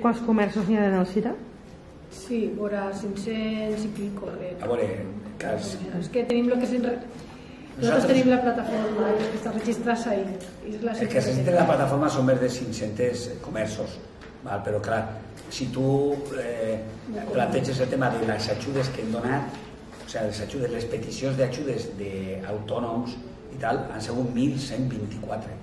Quants comerços n'hi ha en el Cira? Sí, vora 500 i pico. A veure, cas, És que tenim lo que és... Nosaltres Nosaltres- tenim la plataforma i els que estan registrats ahí. És la el que se siente en la plataforma són més de 500 comerços, val? però clar, si tu eh, planteges el tema de les ajudes que hem donat, o sigui, les ajudes, les peticions d'ajudes d'autònoms i tal, han sigut 1.124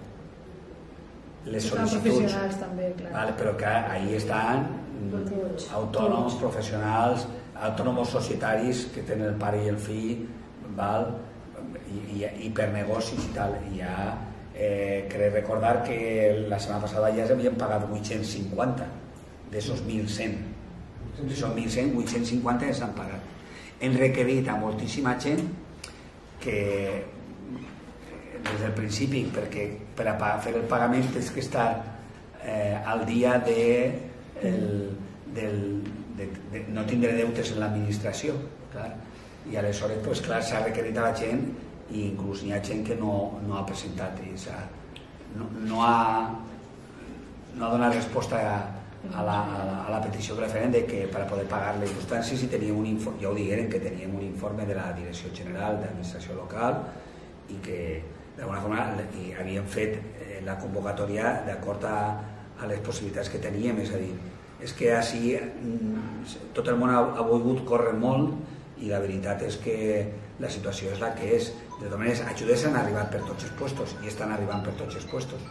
les Estan sol·licituds. també, clar. Vale, però que ahí estan Tots. autònoms, Tots. professionals, autònoms societaris que tenen el pare i el fill, val? I, i, i per negocis i tal. I ja eh, crec recordar que la setmana passada ja s'havien pagat 850 d'esos 1.100. Són 1.100, 850 ja s'han pagat. Hem requerit a moltíssima gent que des del principi, perquè per a fer el pagament tens que estar eh, al dia de, el, del, de, de no tindre deutes en l'administració, clar. I aleshores, pues, clar, s'ha requerit a la gent i inclús hi ha gent que no, no ha presentat, i s'ha- no, no, ha, no ha donat resposta a, a, la, a, la, a la petició que li feien de que per a poder pagar les instàncies i teníem un informe, ja ho digueren que teníem un informe de la Direcció General d'Administració Local i que d'alguna forma i havien fet eh, la convocatòria d'acord a, a les possibilitats que teníem, és a dir, és que així mm, tot el món ha, ha volgut córrer molt i la veritat és que la situació és la que és. De totes maneres, ajudes han arribat per tots els puestos i estan arribant per tots els puestos.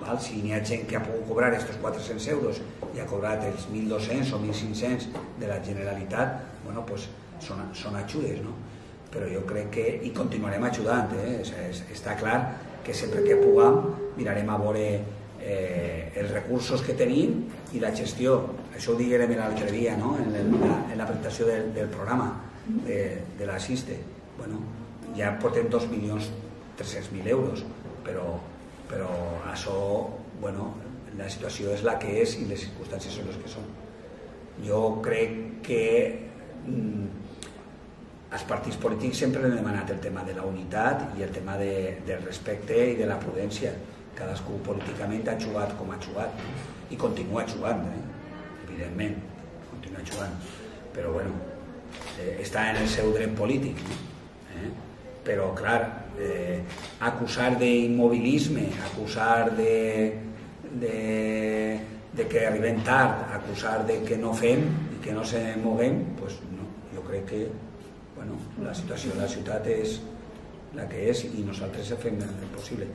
Val? Si n'hi ha gent que ha pogut cobrar aquests 400 euros i ha cobrat els 1.200 o 1.500 de la Generalitat, bueno, pues són, són ajudes, no? Però jo crec que i continuarem ajudant eh? Està clar que sempre que puguem mirarem a veure eh, els recursos que tenim i la gestió això ho diguérem l'altre dia no? en, la, en la presentació del, del programa de, de l'Assiste bueno, ja portem 2.300.000 euros però, però això bueno, la situació és la que és i les circumstàncies són les que són jo crec que mm, els partits polítics sempre han demanat el tema de la unitat i el tema de, del respecte i de la prudència. Cadascú políticament ha jugat com ha jugat i continua jugant, eh? evidentment, continua jugant. Però bueno, eh, està en el seu dret polític. Eh? Però clar, eh, acusar d'immobilisme, acusar de, de, de que arribem tard, acusar de que no fem i que no se moguem, pues no, jo crec que bueno, la situació de la ciutat és la que és i nosaltres fem el possible.